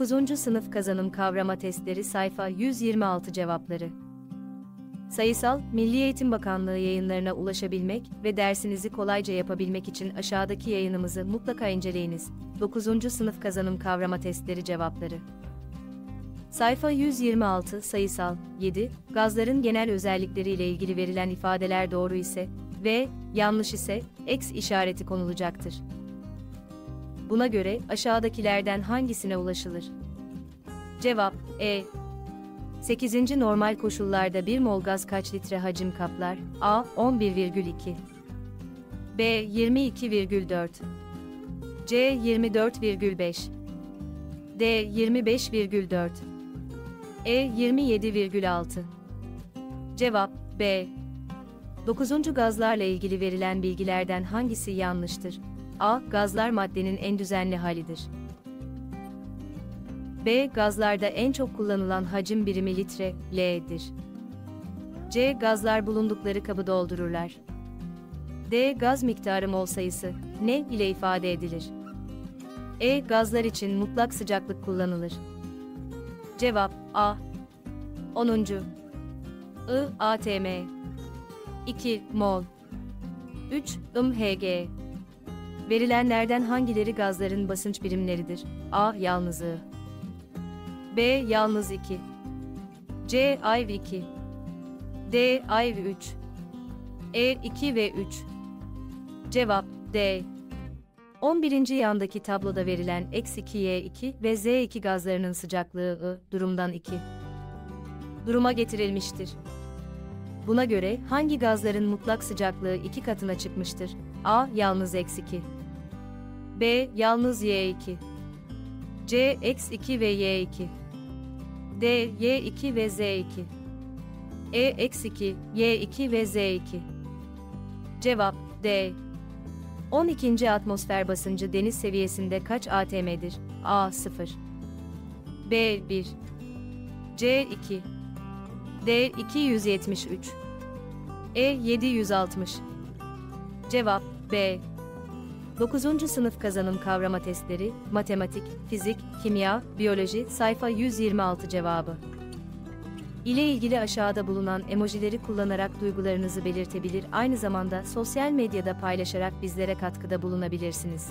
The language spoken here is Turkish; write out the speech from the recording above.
9. Sınıf Kazanım Kavrama Testleri Sayfa 126 Cevapları Sayısal, Milli Eğitim Bakanlığı yayınlarına ulaşabilmek ve dersinizi kolayca yapabilmek için aşağıdaki yayınımızı mutlaka inceleyiniz. 9. Sınıf Kazanım Kavrama Testleri Cevapları Sayfa 126 Sayısal 7. Gazların genel özellikleriyle ilgili verilen ifadeler doğru ise ve yanlış ise X işareti konulacaktır. Buna göre aşağıdakilerden hangisine ulaşılır? Cevap E. 8. normal koşullarda 1 mol gaz kaç litre hacim kaplar? A. 11,2 B. 22,4 C. 24,5 D. 25,4 E. 27,6 Cevap B. 9. gazlarla ilgili verilen bilgilerden hangisi yanlıştır? A. Gazlar maddenin en düzenli halidir. B. Gazlarda en çok kullanılan hacim birimi litre, L'dir. C. Gazlar bulundukları kabı doldururlar. D. Gaz miktarı mol sayısı, ne ile ifade edilir? E. Gazlar için mutlak sıcaklık kullanılır. Cevap A. 10. I. ATM 2. Mol 3. ImHG Verilenlerden hangileri gazların basınç birimleridir? A. Yalnız I. B. Yalnız 2. C. Ayv 2. D. Ayv 3. E. 2 ve 3. Cevap D. 11. yandaki tabloda verilen X2Y2 ve Z2 gazlarının sıcaklığı I durumdan 2 duruma getirilmiştir. Buna göre hangi gazların mutlak sıcaklığı 2 katına çıkmıştır? A. Yalnız X2 B. Yalnız Y2 C. X2 ve Y2 D. Y2 ve Z2 E. X2, Y2 ve Z2 Cevap D. 12. atmosfer basıncı deniz seviyesinde kaç atm'dir? A. 0 B. 1 C. 2 D. 273 E. 760 Cevap B. 9. sınıf kazanım kavrama testleri, matematik, fizik, kimya, biyoloji, sayfa 126 cevabı. ile ilgili aşağıda bulunan emojileri kullanarak duygularınızı belirtebilir, aynı zamanda sosyal medyada paylaşarak bizlere katkıda bulunabilirsiniz.